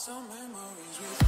some memories with